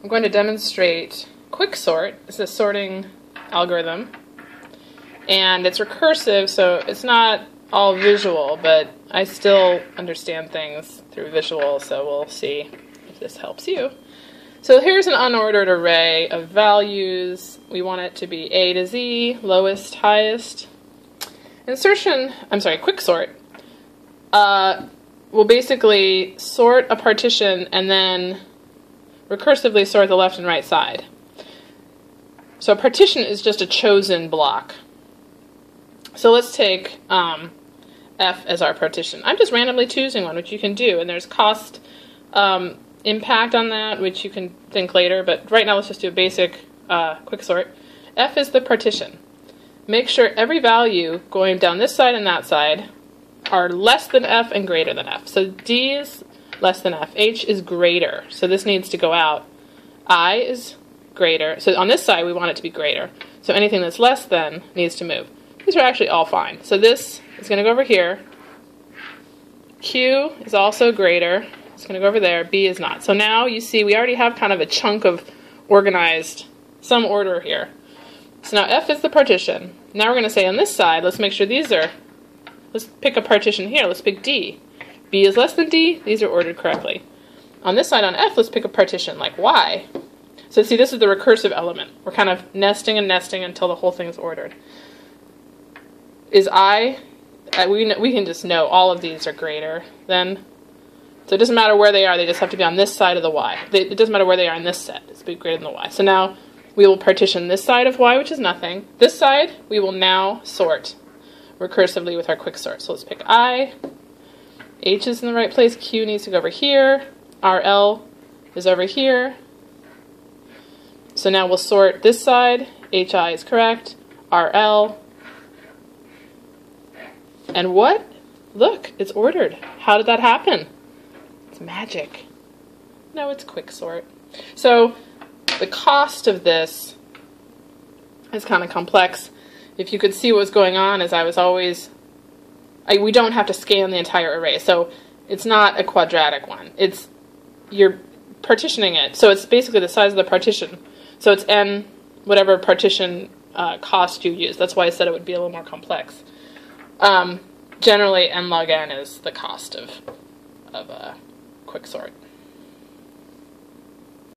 I'm going to demonstrate quicksort. It's a sorting algorithm. And it's recursive, so it's not all visual, but I still understand things through visual, so we'll see if this helps you. So here's an unordered array of values. We want it to be A to Z, lowest, highest. Insertion, I'm sorry, quicksort, uh, will basically sort a partition and then recursively sort the left and right side. So a partition is just a chosen block. So let's take um, F as our partition. I'm just randomly choosing one, which you can do, and there's cost um, impact on that, which you can think later, but right now let's just do a basic uh, quick sort. F is the partition. Make sure every value going down this side and that side are less than F and greater than F. So D is less than F. H is greater, so this needs to go out. I is greater. So on this side, we want it to be greater. So anything that's less than needs to move. These are actually all fine. So this is going to go over here. Q is also greater. It's going to go over there. B is not. So now you see we already have kind of a chunk of organized, some order here. So now F is the partition. Now we're going to say on this side, let's make sure these are, let's pick a partition here. Let's pick D. B is less than D. These are ordered correctly. On this side on F, let's pick a partition like Y. So see, this is the recursive element. We're kind of nesting and nesting until the whole thing is ordered. Is I, we, we can just know all of these are greater than, so it doesn't matter where they are, they just have to be on this side of the Y. It doesn't matter where they are in this set, it's greater than the Y. So now we will partition this side of Y, which is nothing. This side, we will now sort recursively with our quick sort. So let's pick I, H is in the right place, Q needs to go over here, RL is over here, so now we'll sort this side. HI is correct. RL. And what? Look, it's ordered. How did that happen? It's magic. No, it's quick sort. So the cost of this is kind of complex. If you could see what was going on as I was always, I, we don't have to scan the entire array. So it's not a quadratic one. It's, you're partitioning it. So it's basically the size of the partition so it's n, whatever partition uh, cost you use. That's why I said it would be a little more complex. Um, generally, n log n is the cost of, of a quicksort.